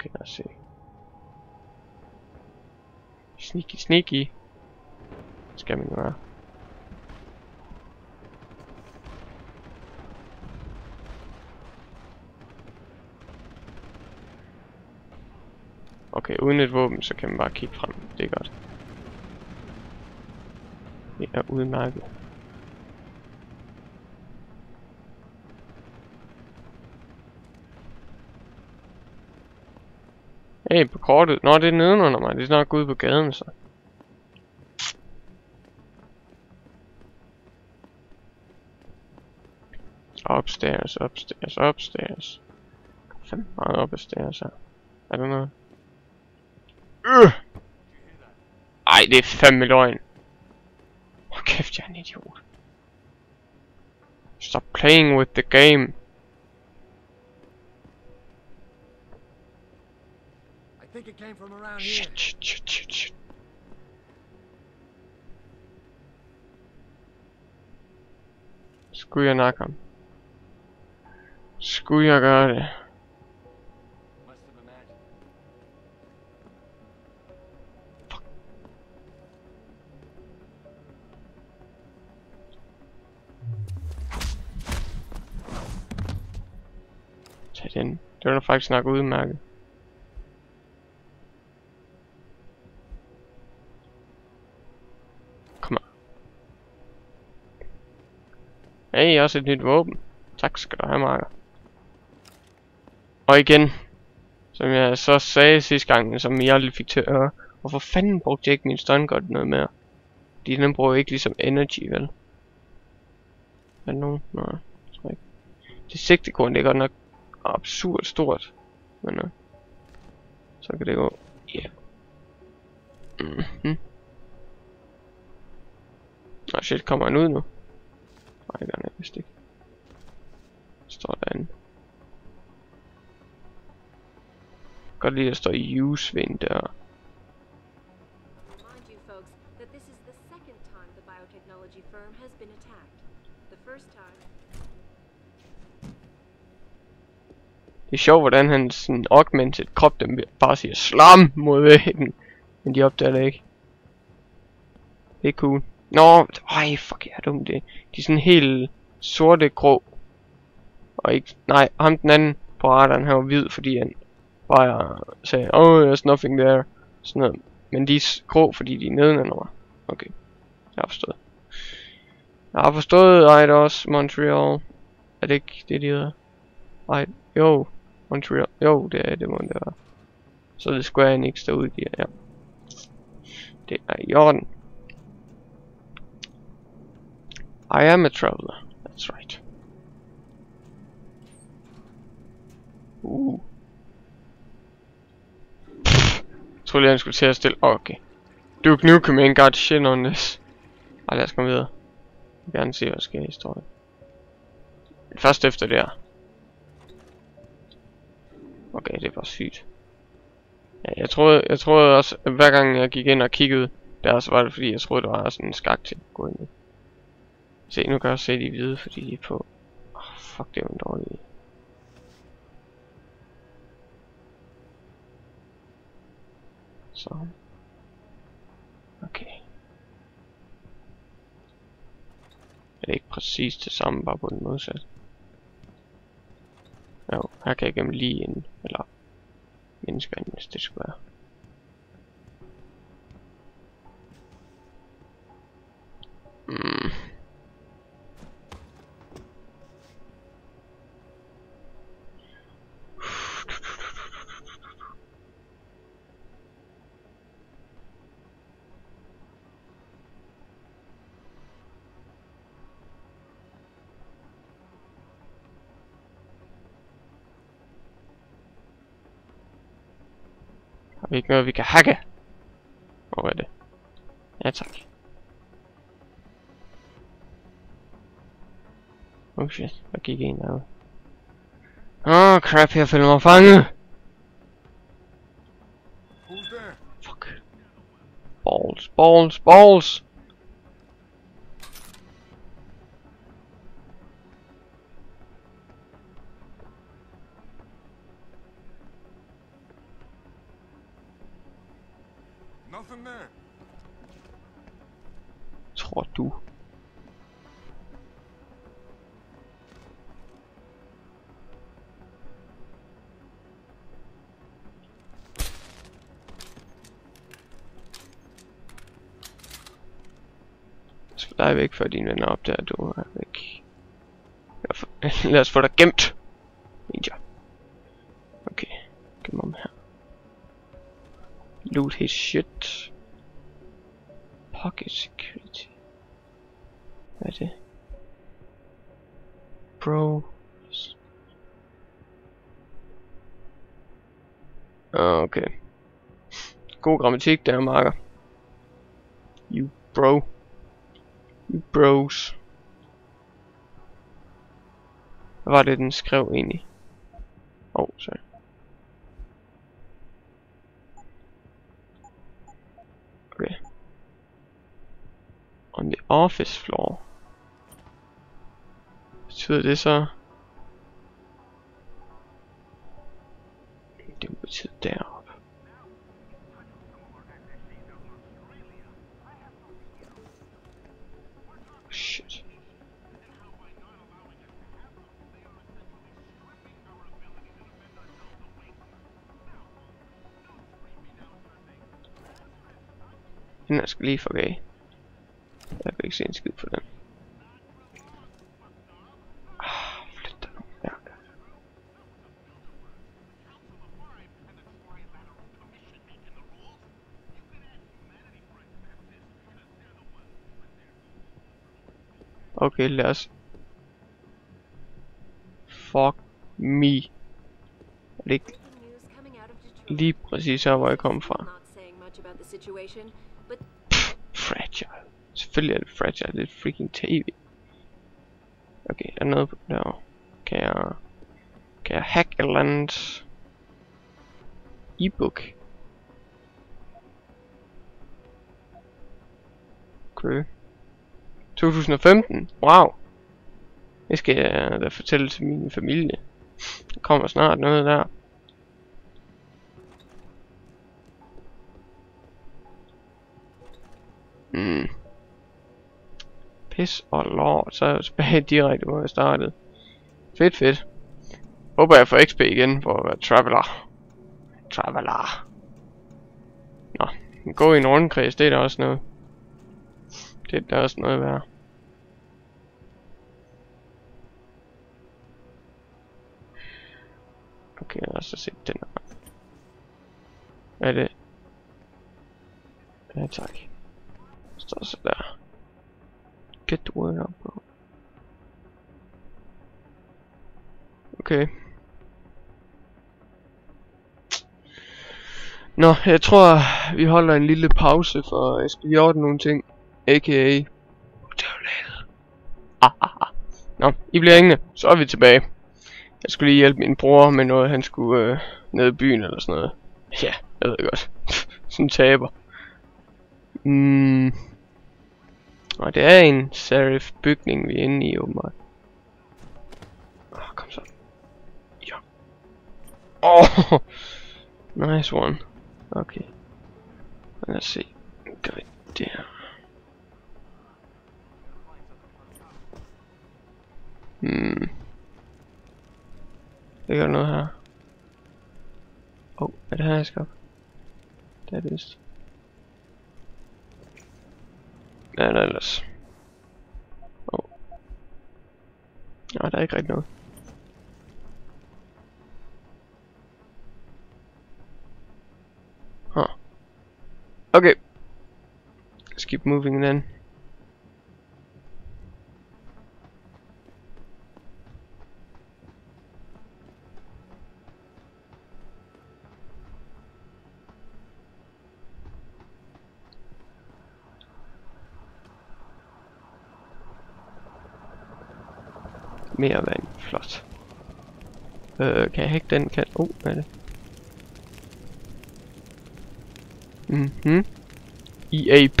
Okay, I see? Sneaky, sneaky. Skal man jo være. Okay, uden et våben, så kan man bare kigge frem. Det er godt. Det er udmærket. Hey, på kortet. Nå, det er nedenunder mig. Det er snart gået på gaden, så. Upstairs, upstairs, upstairs. Fem meget op ad stairs her. Er der noget? Øh! Ej, det er fandme løgn. Hvor kæft, jeg er en idiot. Stop playing with the game. Think it came from around here. Shit, shit, shit, shit, shit. Skulle jeg nakke ham? Skulle jeg gøre det? Imagined. Tag den. Det var da faktisk nok udmærket. Hey, også et nyt våben. Tak skal du have, Marker. Og igen, som jeg så sagde sidste gang, som jeg aldrig fik til at høre, hvorfor fanden brugte jeg ikke min stun godt noget mere? Fordi den bruger ikke ligesom energy, vel? Er der nogen? Nej, jeg tror ikke. Det sigtekorn, det er godt nok absurd stort. Men uh, så kan det gå. Ja. Yeah. Mhm. Mm Nå shit, kommer han ud nu? Nej, det gør han vist ikke. Står derinde. Godt lide, at der står use ved en dør. Det er sjovt, hvordan han sådan augmented krop dem bare siger slam mod væggen. Men de opdager det ikke. Det er cool. Nå, ej, fuck, jeg er dum det. De er sådan helt sorte grå. Og ikke, nej, ham den anden på radaren, han var hvid, fordi han bare sagde, oh, there's nothing there. Sådan noget. Men de er grå, fordi de er nedenunder mig. Okay, jeg har forstået. Jeg har forstået, ej, det er også Montreal. Er det ikke det, de hedder? Ej, jo, Montreal. Jo, det er det, må det være. Så det Square Enix der udgiver, ja. Det er i orden. I am a traveler. That's right. Uh. Pff, jeg troede lige, han skulle til at stille. Okay. Duke Nukem ain't got shit on this. Ej, lad os komme videre. Jeg vil gerne se, hvad der sker i historien. Men først efter det her. Okay, det var sygt. Ja, jeg troede, jeg troede også, at hver gang jeg gik ind og kiggede der, så var det fordi, jeg troede, det var sådan en skak til at gå ind i. Se, nu kan jeg også se de hvide, fordi de er på. Oh, fuck, det var en dårlig idé. Så. Okay. Er det ikke præcis det samme, bare på den modsatte? Jo, her kan jeg gemme lige en, eller mennesker hvis det skulle være. Har vi ikke noget, vi kan hacke? Hvor er det? Ja, tak. Oh shit, der gik en af. Åh, oh, crap, jeg føler mig fanget. Who's there? Fuck. Balls, balls, balls. Nothing there. Tror du? Jeg skal dig væk, før dine venner opdager, at du er væk. Lad os få- Lad os få dig gemt. Loot his shit. Pocket security. Hvad er det? Bro. Ah, okay. God grammatik der, marker. You bro. You bros. Hvad var det, den skrev egentlig? Åh, oh, sorry. On the office floor. Betyder det så? Det betyder deroppe. Shit. Den er skal lige af. Jeg kan ikke se en skid på den. Ah, flyt dig nu. Ja. Okay, lad os. Fuck me. Er det ikke Breaking news coming out of Detroit. lige præcis her, hvor jeg kom fra? Not saying much about the situation, but Fragile. Selvfølgelig er det fragile, det er freaking tv. Okay, er noget der. derovre? Kan jeg... Kan jeg hack et eller andet... E-book? Okay. 2015? Wow. Det skal jeg da fortælle til min familie. Der kommer snart noget der. Pis og lort, så er jeg tilbage direkte, hvor jeg startede. Fedt, fedt. Håber jeg får XP igen for at være traveler. Traveler. Nå, gå i en rundkreds, det er da også noget. Det er da også noget værd. Okay, lad os så se den her. Hvad er det? Ja, tak. Så så der. Get the word out, bro. Okay. Nå, jeg tror, vi holder en lille pause, for jeg skal lige ordne nogle ting. A.k.a. hotellet. Ah, ah, ah. Nå, I bliver hængende. Så er vi tilbage. Jeg skulle lige hjælpe min bror med noget, han skulle øh, ned i byen eller sådan noget. Ja, jeg ved godt. sådan taber. Mm. Og det er en serif bygning, vi er inde i. Åh, oh, kom så. Ja. Oh, nice one. Okay. Lad os se. Nu Gør her. Hmm. Der noget her? Åh, oh, er? Det er det vist. Ja, der er ellers. Oh. Nej, der er ikke rigtig noget. Huh. Okay. Let's keep moving then. Mere vand. Flot. Øh, kan jeg hække den? Kan... Oh, hvad er det? Mhm. EAP!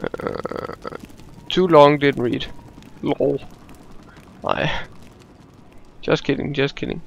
Uh, øh, too long didn't read. Lol. Nej. Just kidding, just kidding.